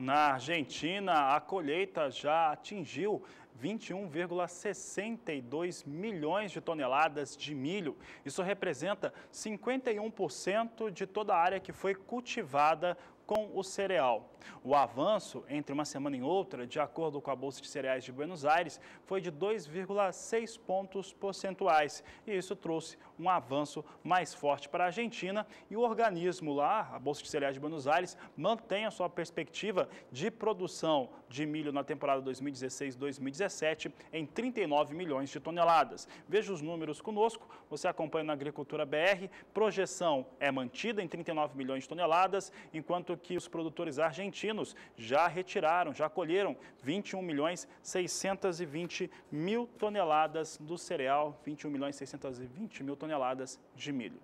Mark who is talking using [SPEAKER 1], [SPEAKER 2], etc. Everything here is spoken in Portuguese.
[SPEAKER 1] Na Argentina, a colheita já atingiu 21,62 milhões de toneladas de milho. Isso representa 51% de toda a área que foi cultivada com o cereal. O avanço entre uma semana e outra, de acordo com a Bolsa de Cereais de Buenos Aires, foi de 2,6 pontos percentuais. E isso trouxe um avanço mais forte para a Argentina. E o organismo lá, a Bolsa de Cereais de Buenos Aires, mantém a sua perspectiva de produção de milho na temporada 2016-2017 em 39 milhões de toneladas. Veja os números conosco, você acompanha na Agricultura BR, projeção é mantida em 39 milhões de toneladas, enquanto que os produtores argentinos já retiraram, já colheram 21 milhões 620 mil toneladas do cereal, 21 milhões 620 mil toneladas de milho.